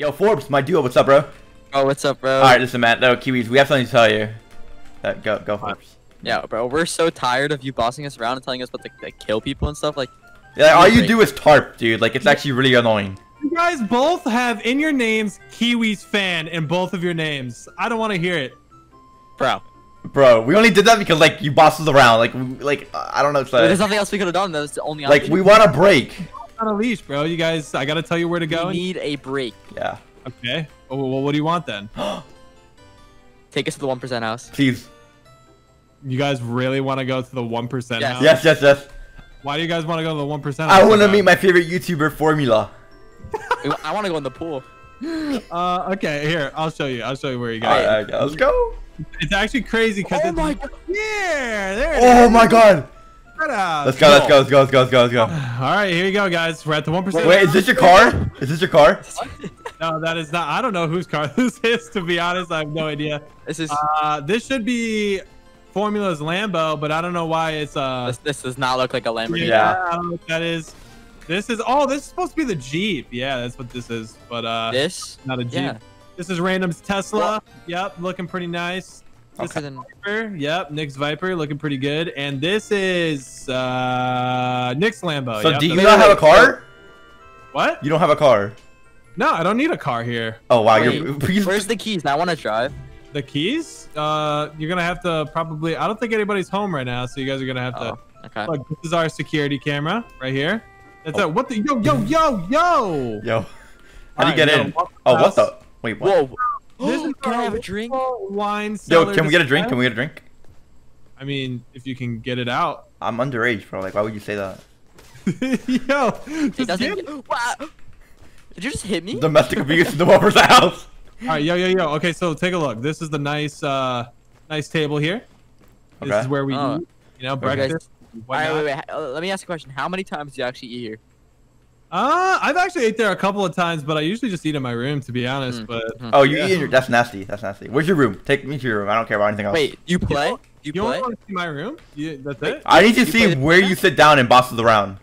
Yo, Forbes, my duo, what's up, bro? Oh, what's up, bro? All right, listen, Matt. No, Kiwiz, we have something to tell you. Uh, go, go, Forbes. Yeah, bro, we're so tired of you bossing us around and telling us what to like, kill people and stuff. Like, Yeah, all you do is tarp, dude. Like, it's actually really annoying. You guys both have in your names Kiwiz fan in both of your names. I don't want to hear it. bro, Bro, we only did that because, like, you bossed us around. Like, we, like I don't know what there's nothing else we could have done. That's the only Like, option. we want a break. On a leash, bro. You guys, I gotta tell you where to go. We need a break. Yeah. Okay. Oh, well, what do you want then? Take us to the one percent house. Please. You guys really want to go to the one percent Yes. house? Yes, yes, yes. Why do you guys want to go to the one house? I want to meet my favorite YouTuber, Formula. I want to go in the pool. Uh, okay, here I'll show you. I'll show you where you go. All right, okay, let's go. It's actually crazy because Oh it's my God. yeah, there it Oh is. my God. Let's go. Let's go. Let's go. Let's go. Let's go. Let's go. All right, here you go, guys. We're at the one percent. Wait, is this your car? Is this your car? No, that is not. I don't know whose car this is. To be honest, I have no idea. This is Uh, this should be Formula's Lambo, but I don't know why it's uh. this, this does not look like a Lamborghini. Yeah. I don't know what that is. This is oh, this is supposed to be the Jeep. Yeah, that's what this is. But uh, This, not a Jeep. yeah. This is Randumb's Tesla. Yep, looking pretty nice. This Okay. is Viper. Yep, Nick's Viper looking pretty good. And this is uh Nick's Lambo. So Yep, do you not have a car? what? You don't have a car. No, I don't need a car here. Oh wow, Wait, you're please. Where's the keys? I want to drive. The keys? Uh, you're gonna have to probably. I don't think anybody's home right now, so you guys are gonna have to. Oh, okay. Look, this is our security camera right here. That's Oh. it. What the? Yo, yo, yo, yo! Yo, how do you get Alright, in? yo, Oh, what house. the? Wait, what? Whoa. This is Can I have a drink? Wine Yo, can we get a drink? Can we get a drink? I mean, if you can get it out. I'm underage, bro. Like, why would you say that? yo, It doesn't. get- Wow. Did you just hit me? Domestic abuse in the Whopper's house. All right, yo, yo, yo. Okay, so take a look. This is the nice, uh, nice table here. This Okay. is where we Oh. eat. You know, breakfast. All whatnot. right, wait, wait. Uh, let me ask you a question. How many times do you actually eat here? Uh, I've actually ate there a couple of times, but I usually just eat in my room, to be honest. Mm. But Oh, you Yeah. eat in your. That's nasty. That's nasty. Where's your room? Take me to your room. I don't care about anything else. Wait, you play? You you play? only want to see my room? You, that's it? I need to You see where you sit down and bosses around.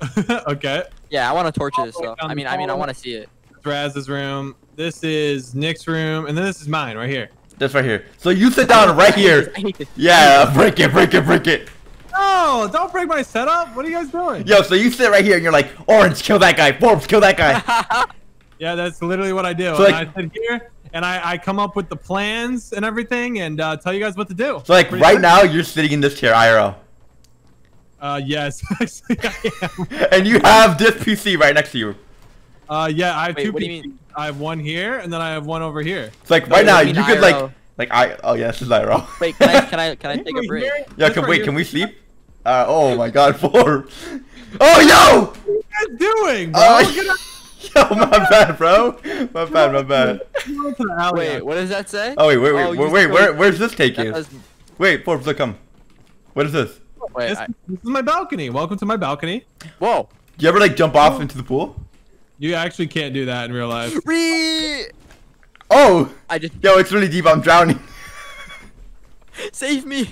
okay. Yeah, I want to torture this stuff. I mean, I mean, I want to see it. Raz's room. This is Nick's room, and then this is mine right here. This right here. So you sit down right here. I hate this. Yeah, break it, break it, break it. No, don't break my setup. What are you guys doing? Yo, so you sit right here and you're like, Orange, kill that guy. Forbes, kill that guy. Yeah, that's literally what I do. So, and like- I sit here and I, I come up with the plans and everything and uh, tell you guys what to do. So like Pretty right good. now you're sitting in this chair, IRL, Uh, yes, actually I am. and you have this PC right next to you. Uh, yeah, I have Wait, two. what do you PCs. mean? I have one here, and then I have one over here. It's like No, right what now you you could like, like I. Oh yeah, this is IRL. Wait, can I can I can I take a break? here- Yeah, can wait. Can we sleep? Uh, oh my God, Forbes. Oh yo! What are you guys doing, bro? Get out- Yo, my bad, bro. My bad, my bad. go to the alley. Wait, what does that say? Oh wait, wait, wait, Oh, wait, wait. Where, where's this take That you? does- Wait, Forbes, look, come. What is this? Wait, This, I- this is my balcony. Welcome to my balcony. whoa. Do you ever like jump off into the pool? You actually can't do that in real life. Re- Oh, I just yo, it's really deep. I'm drowning. save me.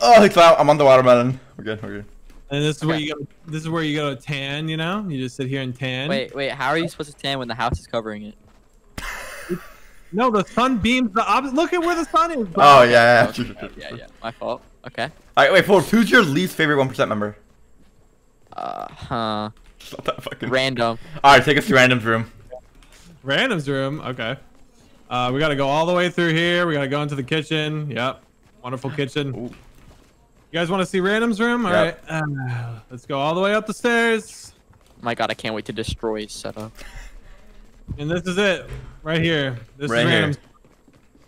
Oh, it's out. I'm on the watermelon. We're good. We're good. And this is where you go. This is where you go to tan. You know, you just sit here and tan. wait, wait. How are you supposed to tan when the house is covering it? No, the sun beams the opposite. Look at where the sun is. Bro. Oh yeah, yeah. Okay, yeah, yeah. My fault. Okay. All right, wait, Forbes. Who's your least favorite one percent member? Uh, huh. It's not that fucking. Randumb. All right, take us to randumb's room. Randumb's room. Okay. Uh, we gotta go all the way through here. We gotta go into the kitchen. Yep. Wonderful kitchen. Ooh. You guys want to see Randumb's room? All right. Yep. Uh, let's go all the way up the stairs. My God, I can't wait to destroy his setup. And this is it, right here. This Right is here. Randumb's.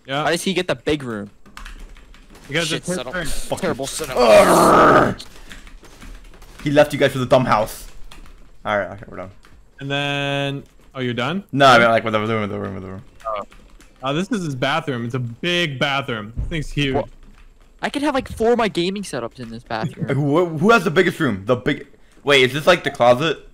How Yeah. does he get the big room? Because Shit it's his setup. Terrible setup. He left you guys for the dumb house. All right, okay, we're done. And then, oh, you're done. No, I mean like with the room, with the room, with the room. Uh, this is his bathroom. It's a big bathroom. This thing's huge. What? I could have like four of my gaming setups in this bathroom. Who, who has the biggest room? The big. Wait, is this like the closet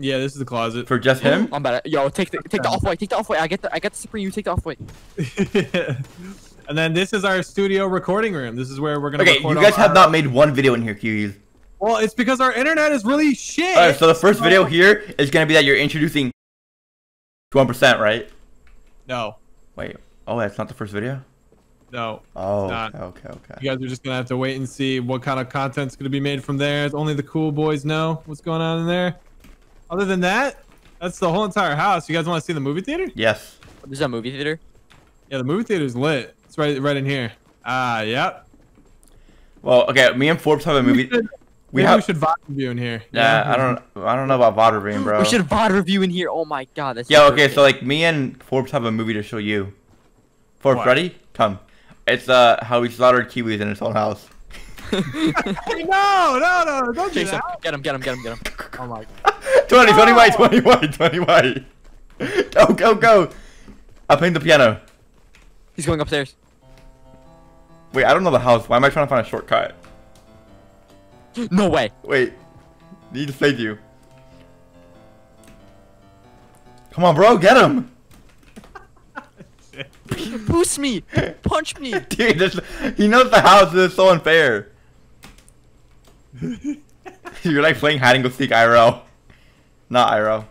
Yeah, this is the closet. for just him? I'm better. Yo, take the take the off white. Take the off white. I get the I get the supreme. You take the off white. and then this is our studio recording room. This is where we're gonna. Okay, record you guys have our- not made one video in here, Kiwiz. Well, it's because our internet is really shit. Alright, so the first video here is gonna be that you're introducing One percent, right? No, Wait. Oh, that's not the first video. no. Oh, not. okay, okay, okay. You guys are just gonna have to wait and see what kind of content's gonna be made from there. Only the cool boys know what's going on in there. Other than that, that's the whole entire house. You guys want to see the movie theater? Yes. There's a movie theater. Yeah, the movie theater's lit. It's right, right in here. Ah, yep. Well, okay. Me and Forbes have a movie. should- We have. we should VOD review in here. Yeah, I don't. I don't know about VOD reviewing, bro. We should VOD review in here. Oh my god, that's. Yeah. Okay. So like, me and Forbes have a movie to show you. Forbes, What? ready? Come. It's uh how he slaughtered kiwiz in his own house. no, no, no! Don't do Chase him. Get him. Get him. Get him. Get him. Oh my god. 20, 20 white, 20 white, 20 white. Go, go, go. I'm playing the piano. He's going upstairs. Wait, I don't know the house. Why am I trying to find a shortcut? No way. Wait. Need to save you. Come on, bro, get him. Boost me. Punch me. Dude, this, he knows the house. This is so unfair. You're like playing hide and go seek IRL. Not IRL.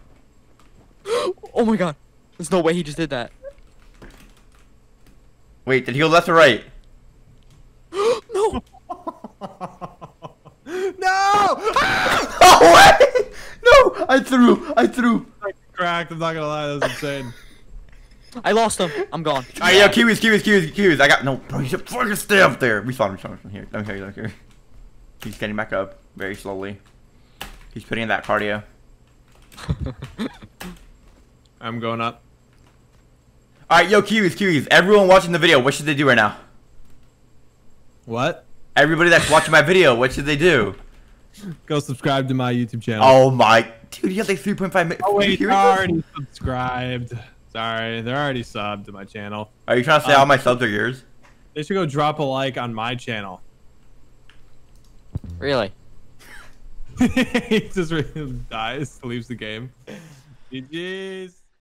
Oh my god. There's no way he just did that. Wait, did he go left or right? no. no! Oh, wait! No! I threw! I threw! I Cracked. I'm not gonna lie. That was insane. I lost him. I'm gone. Alright, yo, kiwiz, kiwiz, kiwiz, kiwiz. I got no, bro. You should fucking stay up there. We saw him from here. Let me hear you. Let me hear you. He's getting back up very slowly. He's putting in that cardio. I'm going up. Alright, yo, kiwiz, kiwiz. Everyone watching the video, what should they do right now? What? Everybody that's watching my video, what should they do? Go subscribe to my YouTube channel. Oh my, dude, you have like 3.5 minutes. Oh wait, Are they're already subscribed. Sorry, they're already subbed to my channel. Are you trying to say Um, all my subs are yours? They should go drop a like on my channel. Really? he just really dies, leaves the game. GG's.